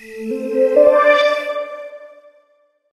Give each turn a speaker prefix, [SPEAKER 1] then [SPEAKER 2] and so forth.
[SPEAKER 1] Música